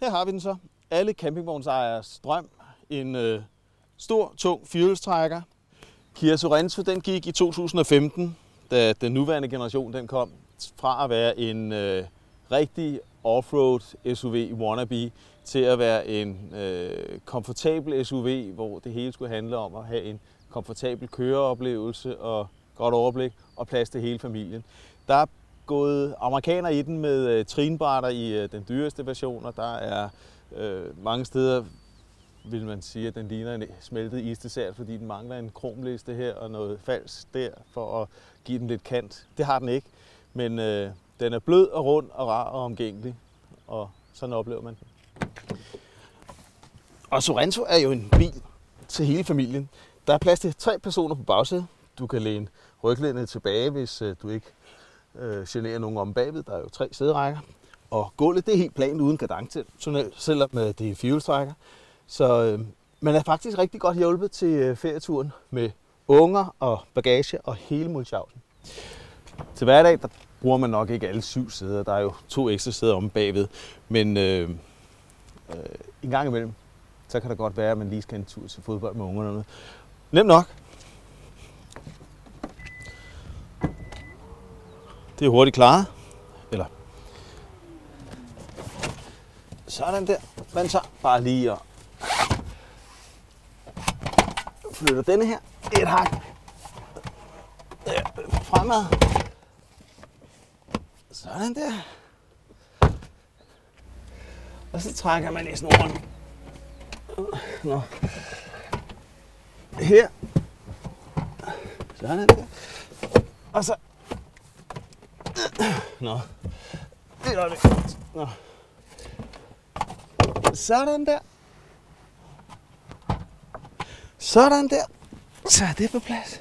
her har vi den så. Alle campingvognsejers drøm. En øh, stor, tung firehjulstrækker. Kia Sorento den gik i 2015, da den nuværende generation den kom fra at være en øh, rigtig offroad SUV wannabe til at være en øh, komfortabel SUV, hvor det hele skulle handle om at have en komfortabel køreoplevelse og godt overblik og plads til hele familien. Der gået amerikaner i den med øh, trinbrætter i øh, den dyreste version, og der er øh, mange steder, vil man sige, at den ligner en smeltet isdessert, fordi den mangler en kromliste her og noget fals der for at give den lidt kant. Det har den ikke, men øh, den er blød og rund og rar og omgængelig, og sådan oplever man den. Og Sorento er jo en bil til hele familien. Der er plads til tre personer på bagsædet. Du kan læne ryglænet tilbage, hvis øh, du ikke øh, generer nogen om bagved. Der er jo tre sæderækker. Og gulvet det er helt plant uden kadence, selvom øh, det er fjulstrækker. Så øh, man er faktisk rigtig godt hjulpet til øh, ferieturen med unger og bagage og hele Mulchausen. Til hverdag der bruger man nok ikke alle syv sæder. Der er jo to ekstra sæder om bagved. Men øh, øh, en gang imellem, så kan det godt være, at man lige skal en tur til fodbold med ungerne. Nemt nok. Det er hurtigt klaret. Eller sådan der. Man tager bare lige og flytter denne her et hak fremad. Sådan der. Og så trækker man i snoren. Nå. Her. Sådan der. Og så... Nå. Det er det. Nå. Sådan der. Sådan der. Så er det på plads.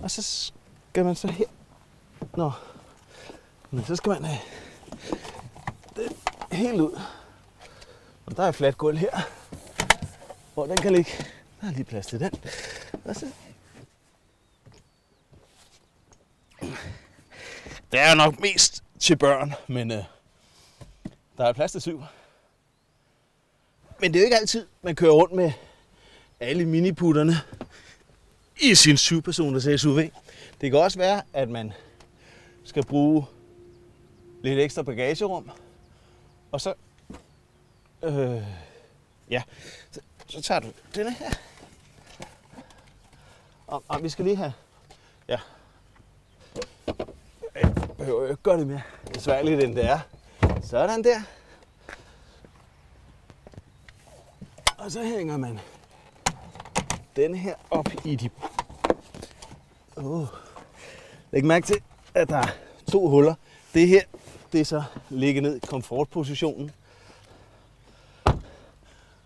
Og så skal man så her. Nå. Men så skal man have det helt ud. Og der er et fladt gulv her, hvor den kan ligge. Der er lige plads til den. Og så Det er nok mest til børn, men øh, der er plads til syv. Men det er jo ikke altid, man kører rundt med alle miniputterne i sin syvpersoners SUV. Det kan også være, at man skal bruge lidt ekstra bagagerum, og så, øh, ja, så, så tager du denne her. Og, og vi skal lige have, ja, behøver jo ikke gøre det mere besværligt, end det er. Sådan der. Og så hænger man den her op i de... Oh. Læg mærke til, at der er to huller. Det her, det er så ligge ned i komfortpositionen.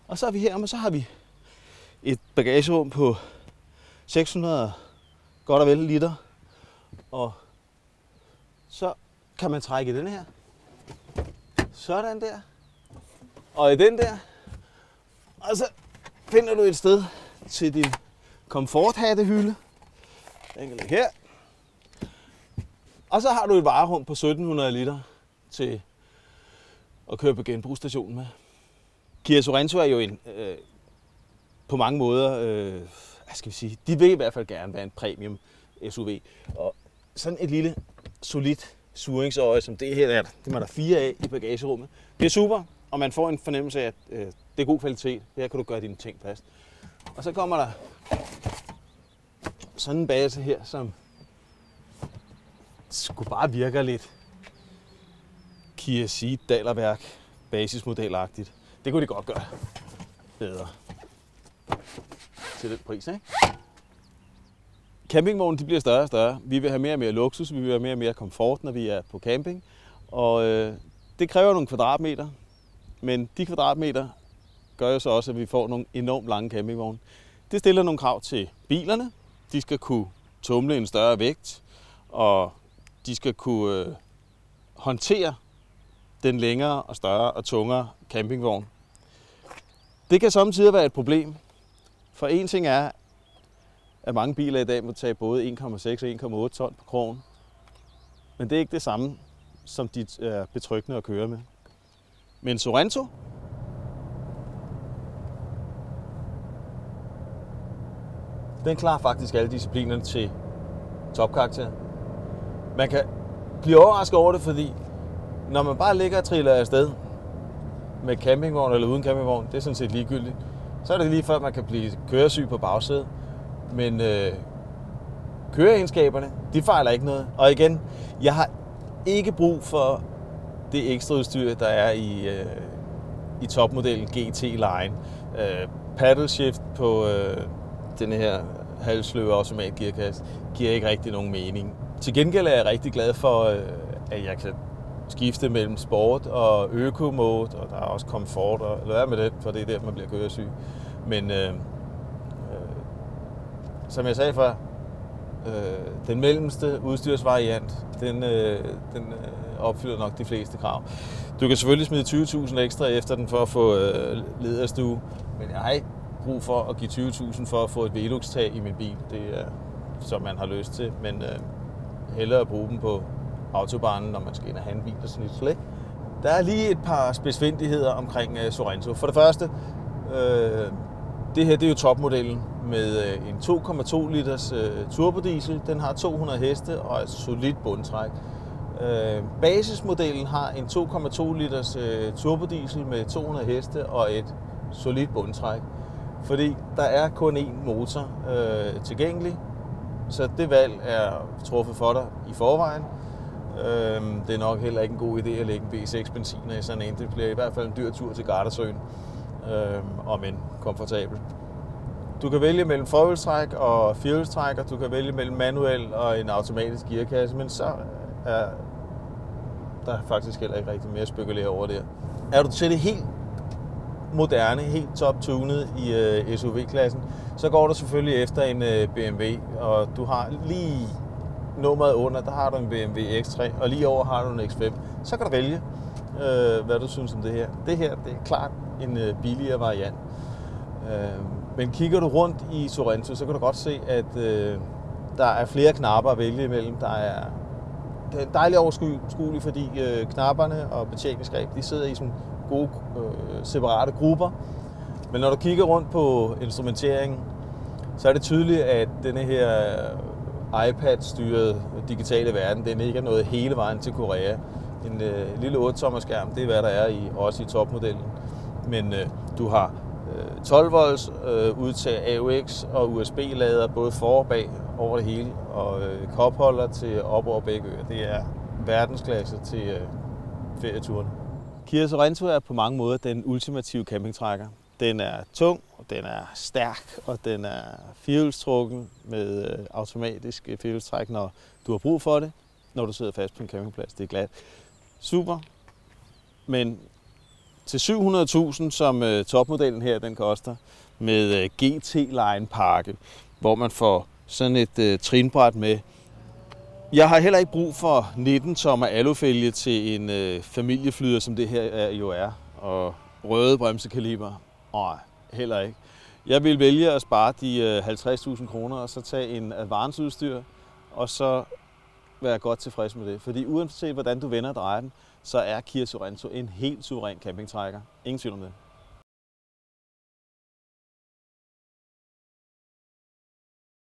Og så er vi her, og så har vi et bagagerum på 600 godt og vel liter. Og så kan man trække i den her. Sådan der. Og i den der. Og så finder du et sted til din komforthattehylde. Den kan ligge her. Og så har du et varerum på 1700 liter til at køre på genbrugsstationen med. Kia Sorento er jo en, øh, på mange måder, øh, hvad skal vi sige, de vil i hvert fald gerne være en premium SUV. Og sådan et lille, solidt suringsøje som det her, er, det er der fire af i bagagerummet. Det er super, og man får en fornemmelse af, at øh, det er god kvalitet. Her kan du gøre dine ting fast. Og så kommer der sådan en base her, som skulle bare virker lidt Kia Ceed dalerværk basismodelagtigt. Det kunne de godt gøre bedre til den pris, ikke? Campingvognen de bliver større og større. Vi vil have mere og mere luksus, vi vil have mere og mere komfort, når vi er på camping. Og øh, det kræver nogle kvadratmeter, men de kvadratmeter gør jo så også, at vi får nogle enormt lange campingvogne. Det stiller nogle krav til bilerne. De skal kunne tumle en større vægt, og de skal kunne øh, håndtere den længere og større og tungere campingvogn. Det kan samtidig være et problem, for en ting er, at mange biler i dag må tage både 1,6 og 1,8 ton på krogen. Men det er ikke det samme, som de er betryggende at køre med. Men Sorento, den klarer faktisk alle disciplinerne til topkarakter. Man kan blive overrasket over det, fordi når man bare ligger og triller afsted med campingvogn eller uden campingvogn, det er sådan set ligegyldigt, så er det lige før, man kan blive køresyg på bagsædet. Men øh, køreegenskaberne, de fejler ikke noget. Og igen, jeg har ikke brug for det ekstra udstyr, der er i, øh, i topmodellen GT Line. Øh, paddle shift på øh, den her halvsløve automatgearkasse giver ikke rigtig nogen mening. Til gengæld er jeg rigtig glad for, øh, at jeg kan skifte mellem sport og øko-mode, og der er også komfort, og lad være med det, for det er der, man bliver køresyg. Men øh, som jeg sagde før, øh, den mellemste udstyrsvariant, den, øh, den øh, opfylder nok de fleste krav. Du kan selvfølgelig smide 20.000 ekstra efter den for at få øh, lederstue, men jeg har ikke brug for at give 20.000 for at få et Velux-tag i min bil. Det er, som man har lyst til, men øh, hellere bruge dem på autobanen, når man skal ind og have en bil og sådan lidt. Der er lige et par spidsfindigheder omkring øh, Sorento. For det første, øh, det her det er jo topmodellen med øh, en 2,2 liters øh, turbodiesel. Den har 200 heste og et solidt bundtræk. Øh, basismodellen har en 2,2 liters øh, turbodiesel med 200 heste og et solidt bundtræk. Fordi der er kun én motor øh, tilgængelig, så det valg er truffet for dig i forvejen. Øh, det er nok heller ikke en god idé at lægge en B6 benziner i sådan en. Det bliver i hvert fald en dyr tur til Gardasøen, øh, om en komfortabel. Du kan vælge mellem forhjulstræk og firehjulstræk, og du kan vælge mellem manuel og en automatisk gearkasse, men så er der faktisk heller ikke rigtig mere at spekulere over der. Er du til det helt moderne, helt top-tunet i øh, SUV-klassen, så går du selvfølgelig efter en øh, BMW, og du har lige nummeret under, der har du en BMW X3, og lige over har du en X5. Så kan du vælge, uh, hvad du synes om det her. Det her det er klart en billigere variant. Uh, men kigger du rundt i Sorrento, så kan du godt se, at øh, der er flere knapper at vælge imellem. Der er det er dejligt overskueligt, fordi øh, knapperne og betjeningsgreb, de sidder i sådan gode øh, separate grupper. Men når du kigger rundt på instrumenteringen, så er det tydeligt, at denne her øh, iPad-styrede digitale verden, den ikke er noget hele vejen til Korea. En øh, lille 8-tommer skærm, det er hvad der er i, også i topmodellen. Men øh, du har 12 volts øh, udtag AUX og USB-lader både for og bag over det hele, og øh, kopholder til op over begge øer. Det er verdensklasse til øh, ferieturen. Kia Sorento er på mange måder den ultimative campingtrækker. Den er tung, og den er stærk, og den er firehjulstrukken med øh, automatisk øh, firehjulstræk, når du har brug for det, når du sidder fast på en campingplads. Det er glat. Super. Men til 700.000, som øh, topmodellen her den koster, med øh, GT-line pakke, hvor man får sådan et øh, trinbræt med. Jeg har heller ikke brug for 19 tommer alufælge til en øh, familieflyder, som det her er, jo er, og røde bremsekaliber. Nej, heller ikke. Jeg vil vælge at spare de øh, 50.000 kroner, og så tage en advanced udstyr, og så være godt tilfreds med det. Fordi uanset hvordan du vender og drejer den, så er Kia Sorento en helt suveræn campingtrækker. Ingen tvivl om det.